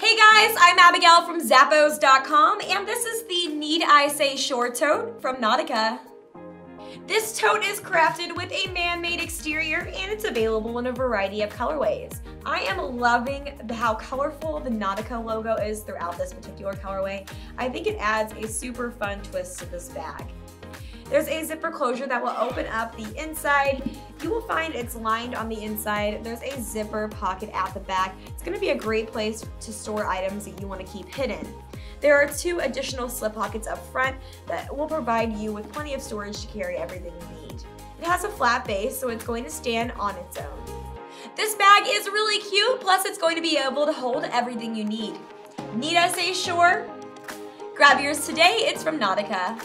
Hey guys, I'm Abigail from Zappos.com and this is the Need I Say Shore Tote from Nautica. This tote is crafted with a man-made exterior and it's available in a variety of colorways. I am loving how colorful the Nautica logo is throughout this particular colorway. I think it adds a super fun twist to this bag. There's a zipper closure that will open up the inside. You will find it's lined on the inside. There's a zipper pocket at the back. It's gonna be a great place to store items that you wanna keep hidden. There are two additional slip pockets up front that will provide you with plenty of storage to carry everything you need. It has a flat base, so it's going to stand on its own. This bag is really cute, plus it's going to be able to hold everything you need. Need I say sure? Grab yours today, it's from Nautica.